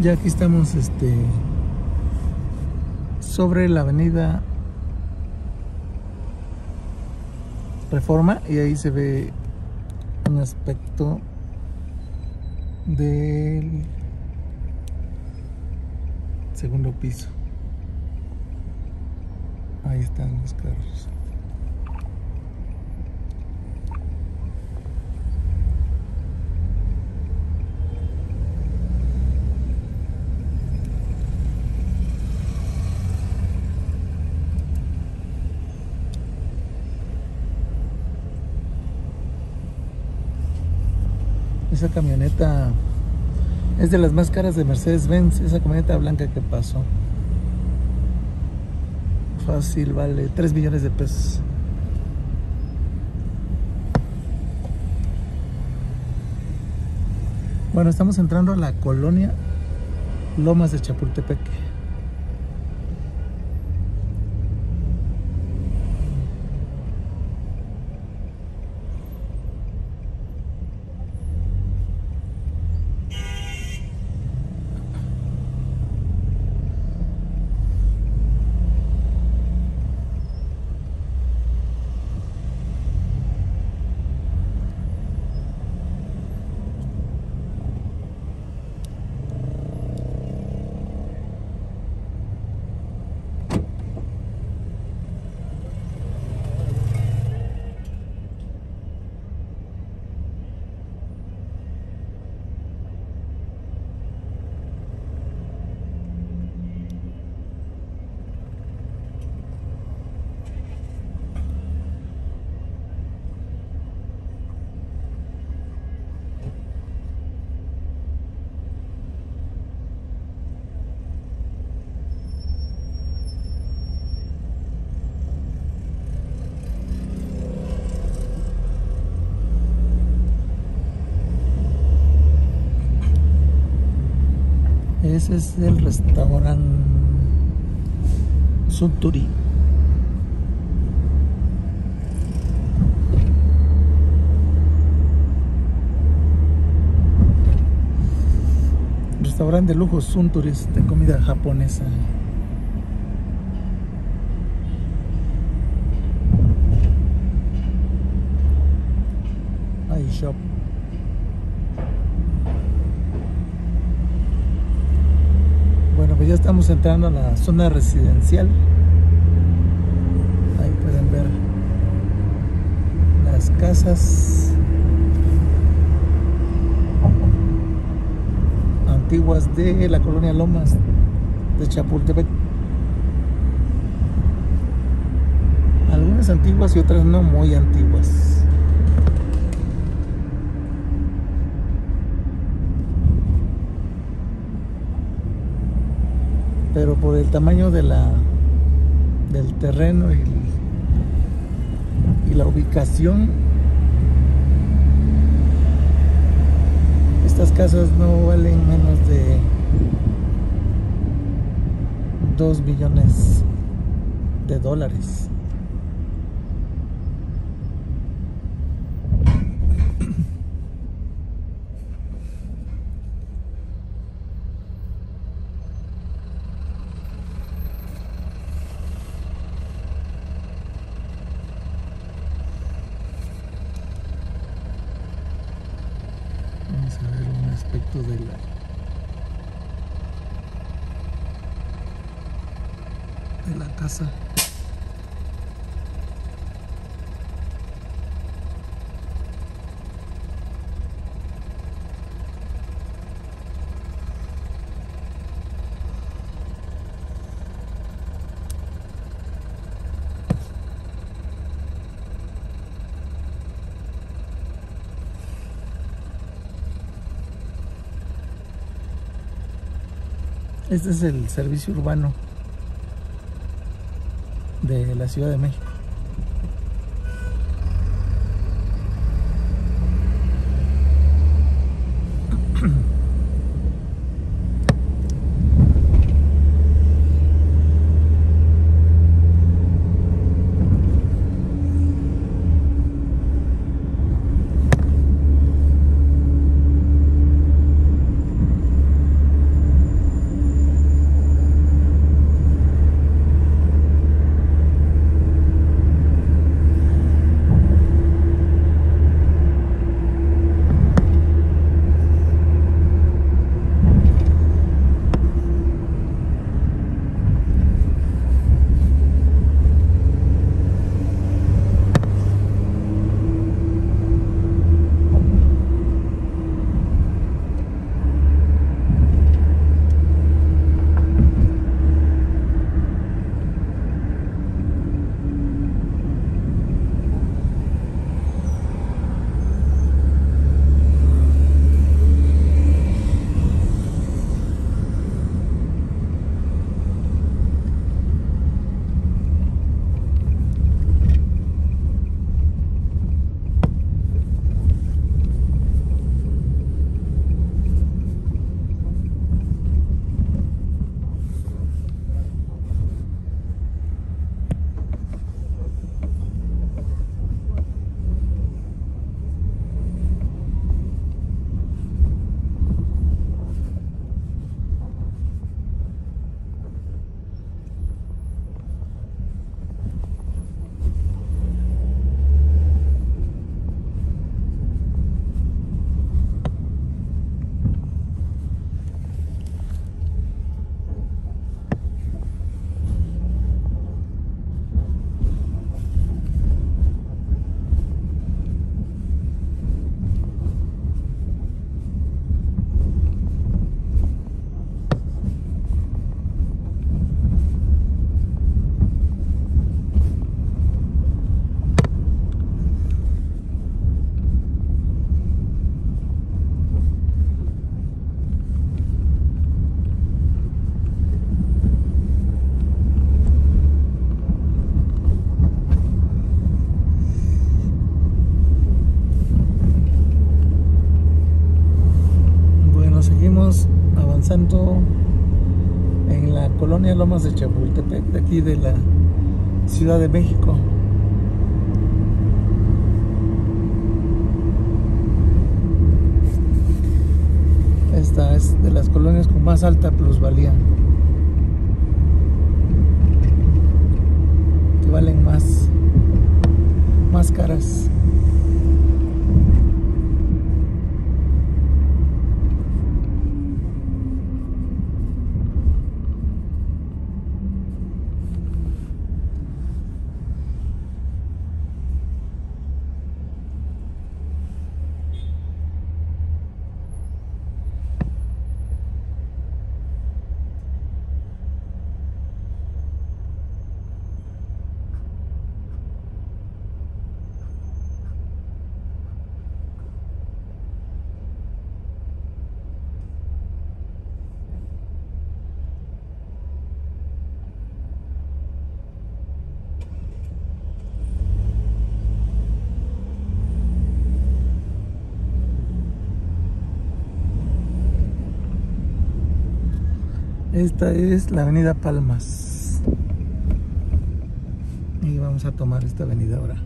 Ya aquí estamos este sobre la avenida Reforma y ahí se ve un aspecto del segundo piso. Ahí están los carros. Esa camioneta es de las más caras de Mercedes-Benz, esa camioneta blanca que pasó. Fácil, vale 3 millones de pesos. Bueno, estamos entrando a la colonia Lomas de Chapultepec. Ese es el restaurante Sunturi. Restaurante de lujo Sunturis de comida japonesa. Ahí shop. Bueno, pues ya estamos entrando a la zona residencial. Ahí pueden ver las casas antiguas de la colonia Lomas de Chapultepec. Algunas antiguas y otras no muy antiguas. Pero por el tamaño de la del terreno y, la ubicación estas casas no valen menos de 2 millones de dólares Vamos a ver un aspecto de la de la casa. Este es el servicio urbano de la Ciudad de México. Avanzando en la colonia Lomas de Chapultepec, de aquí de la Ciudad de México. Esta es de las colonias con más alta plusvalía. Que valen más, más caras. Esta es la avenida Palmas. Y vamos a tomar esta avenida ahora.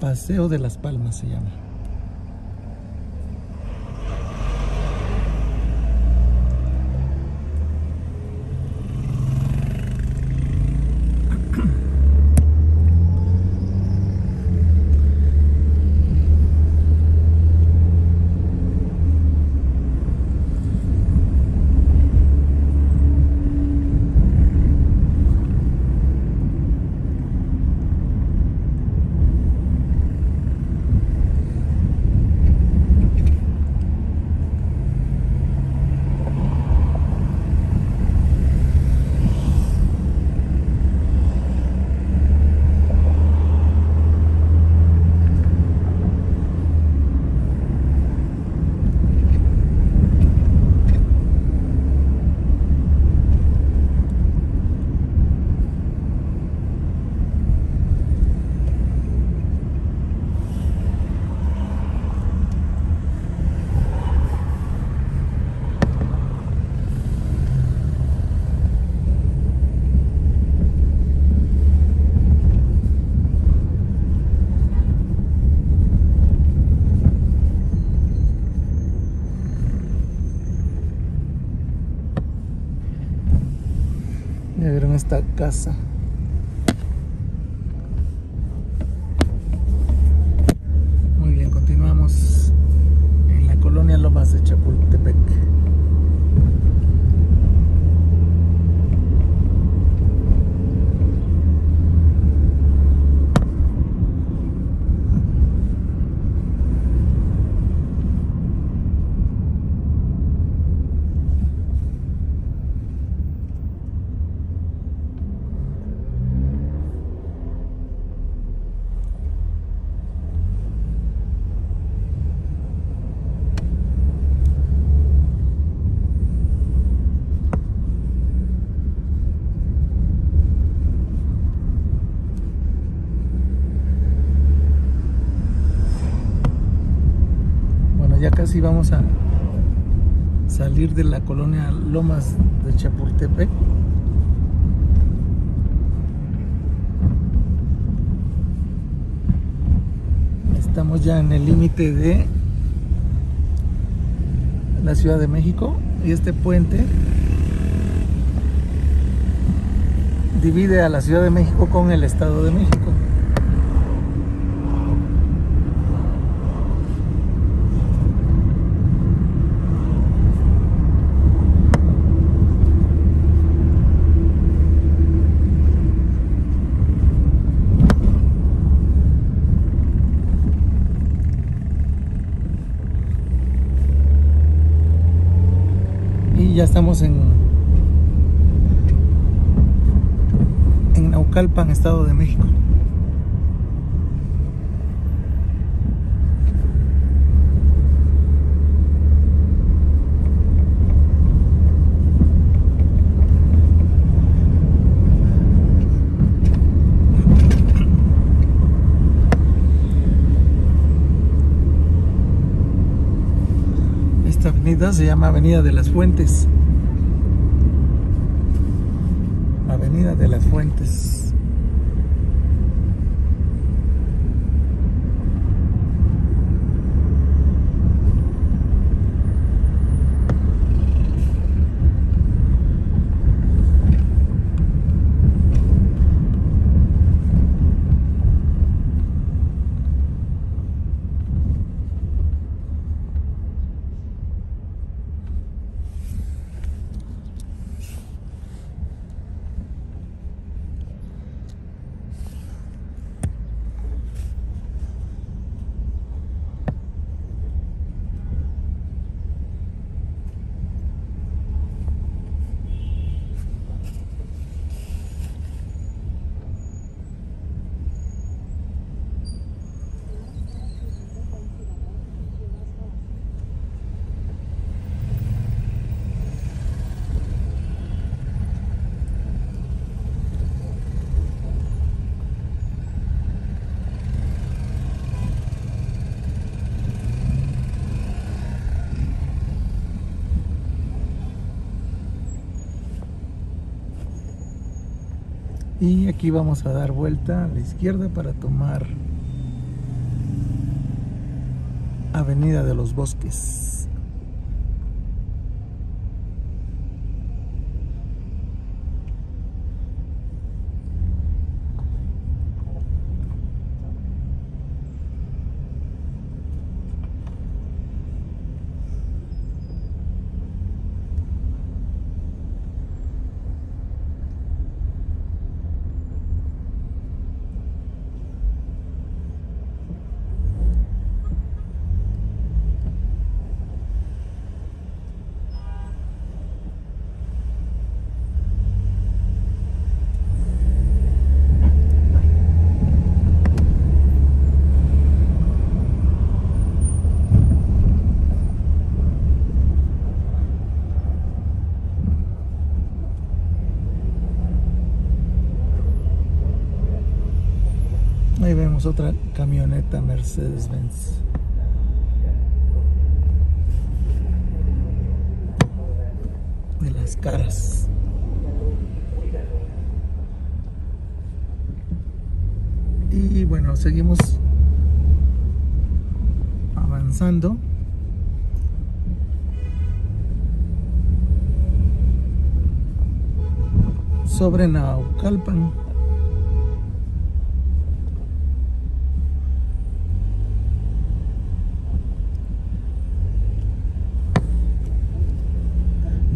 Paseo de las Palmas se llama. Ya vieron esta casa. Muy bien, continuamos en la colonia Lomas de Chapultepec. Casi vamos a salir de la colonia Lomas de Chapultepec. Estamos ya en el límite de la Ciudad de México y este puente divide a la Ciudad de México con el Estado de México. estamos en en Naucalpan, Estado de México. Esta avenida se llama Avenida de las Fuentes. Avenida de las Fuentes. Y aquí vamos a dar vuelta a la izquierda para tomar Avenida de los Bosques. Otra camioneta Mercedes-Benz. De las caras. Y bueno, seguimos avanzando. Sobre Naucalpan.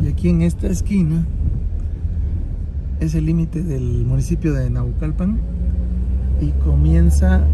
Y en esta esquina es el límite del municipio de Naucalpan y comienza